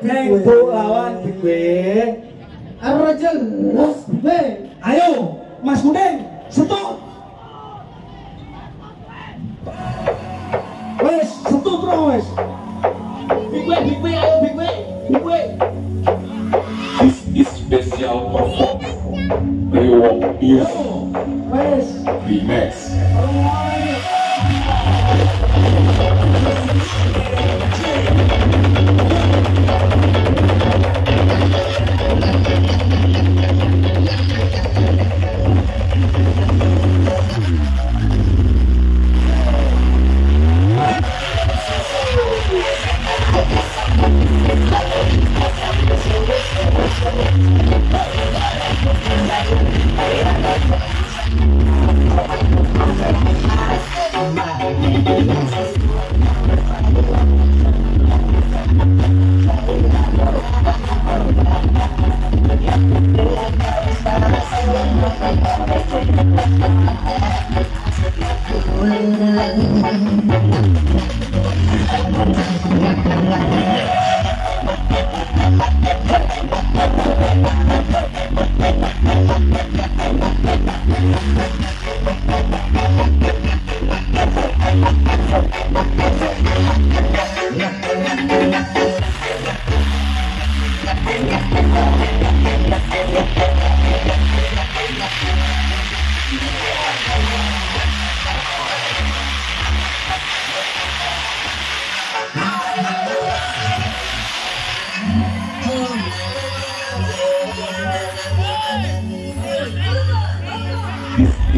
Neng Bu lawan Fir. Ayo, Mas Kuning, stop. Wes, stop terus wes. Big way, big way, ayo big way, big way. This is special performance Reward Music Wes. Remix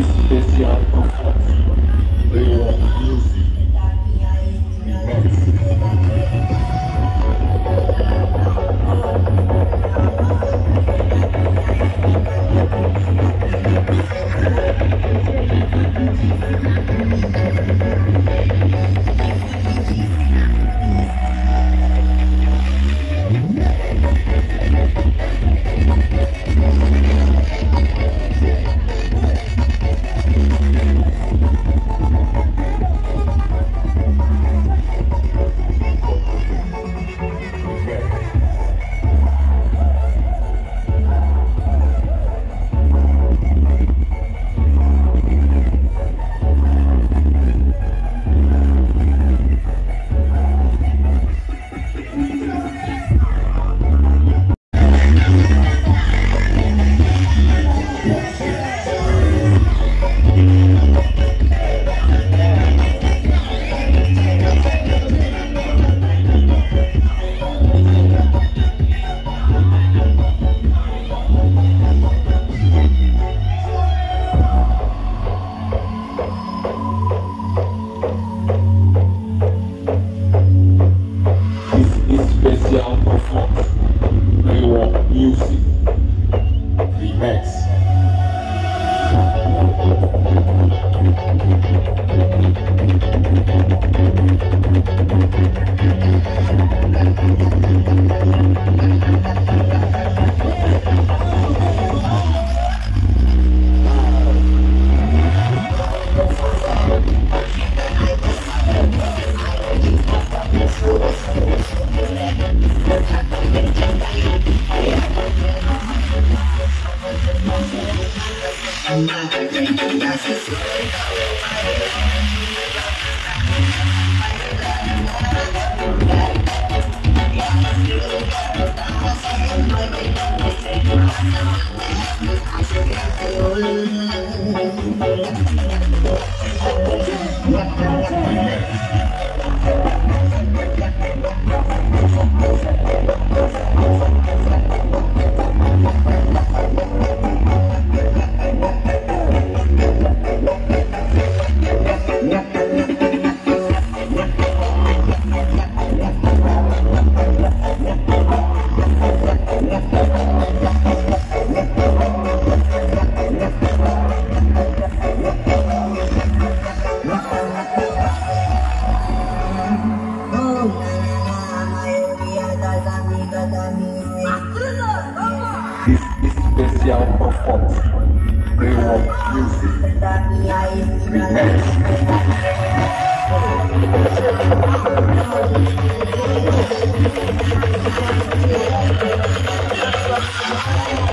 especial. Eu Let's. spécial performance. They want music. We.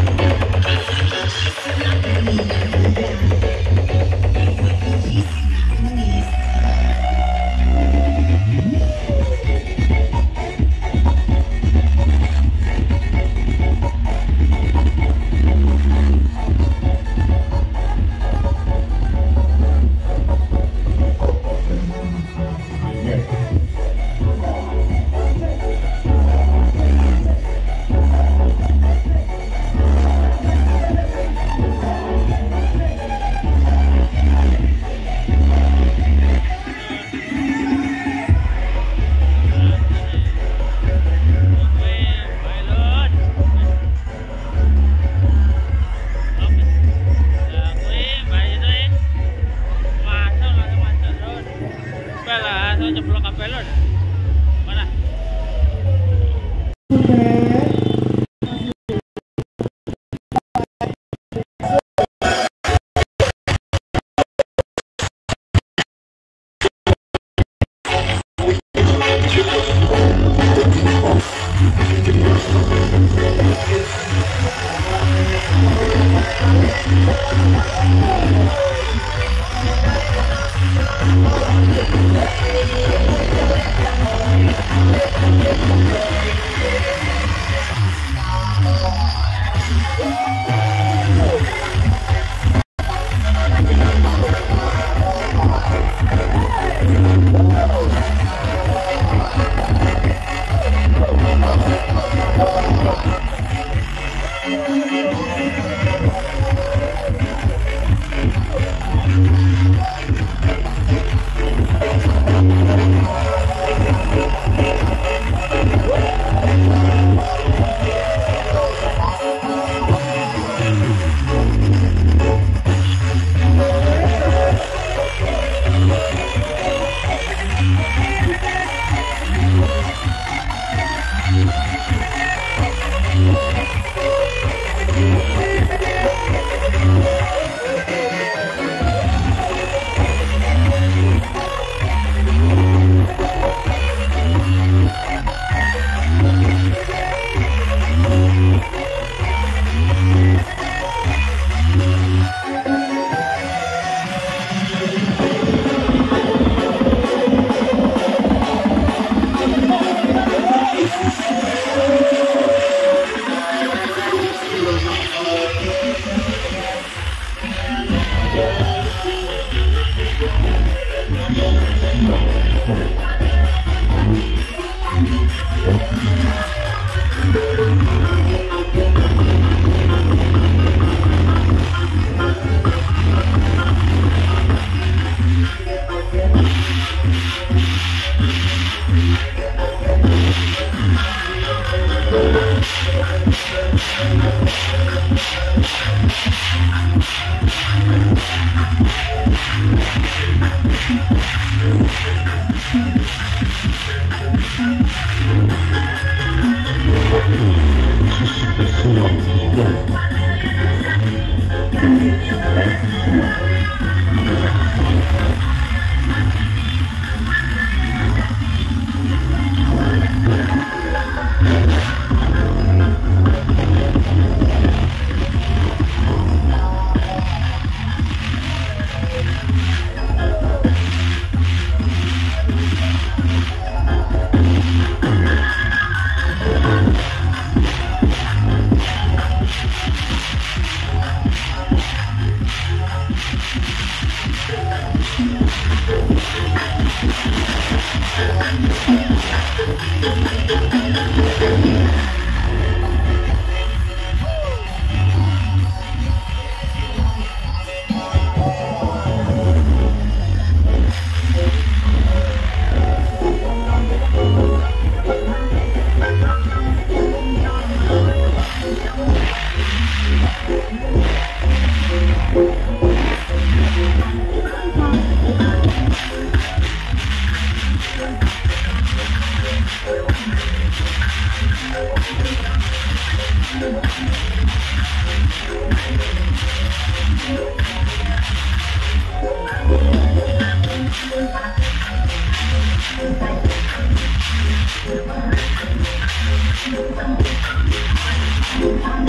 Thank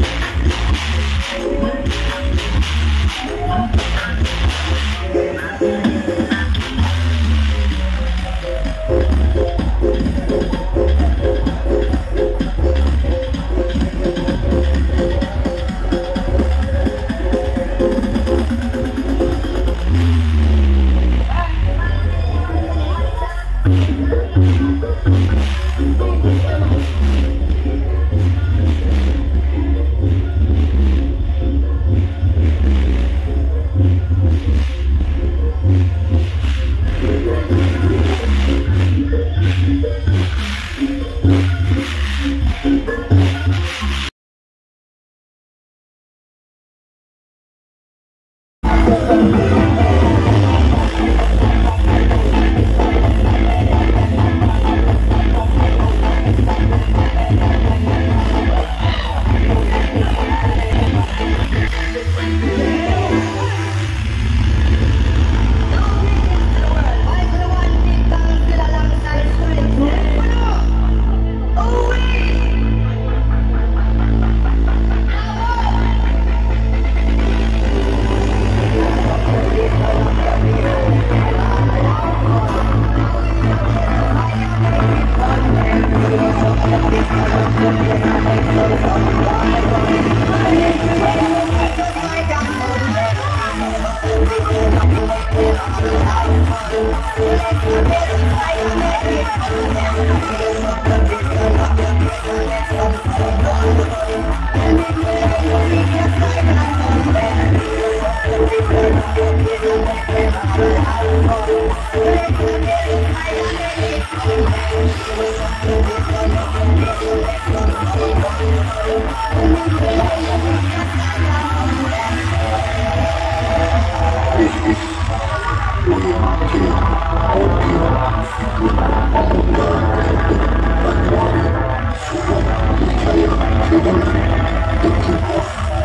you. できるか?